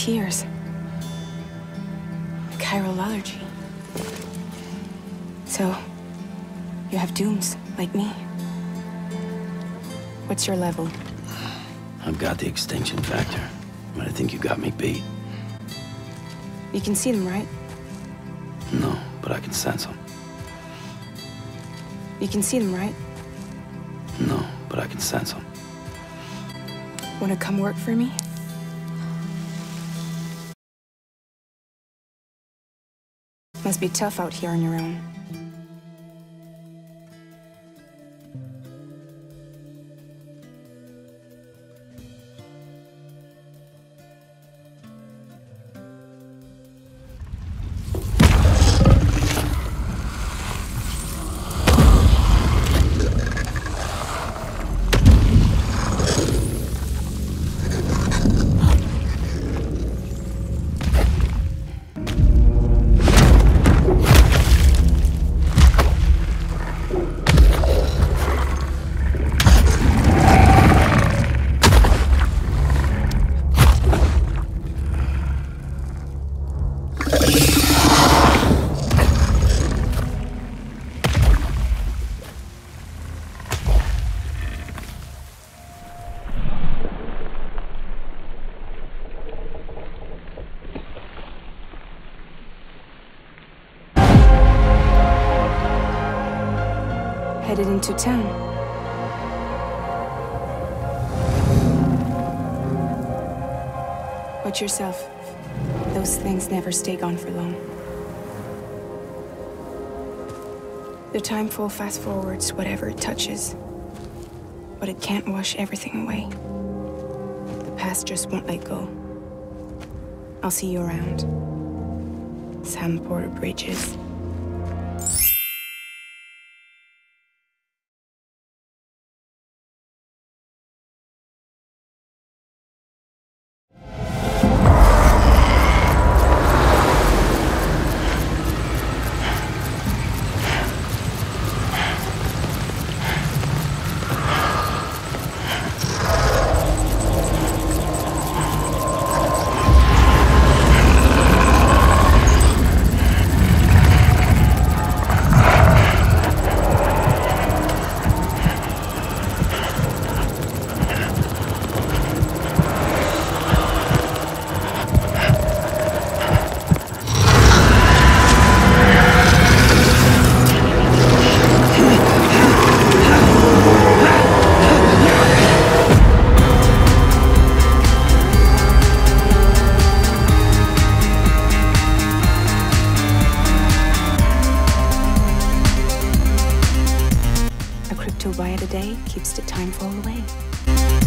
Tears. Chiral allergy. So, you have dooms, like me. What's your level? I've got the extinction factor, but I think you got me beat. You can see them, right? No, but I can sense them. You can see them, right? No, but I can sense them. Wanna come work for me? Must be tough out here on your own. Headed into town. Watch yourself. Those things never stay gone for long. The timefall fast forwards whatever it touches. But it can't wash everything away. The past just won't let go. I'll see you around. Sam Porter Bridges. wasted time fall away.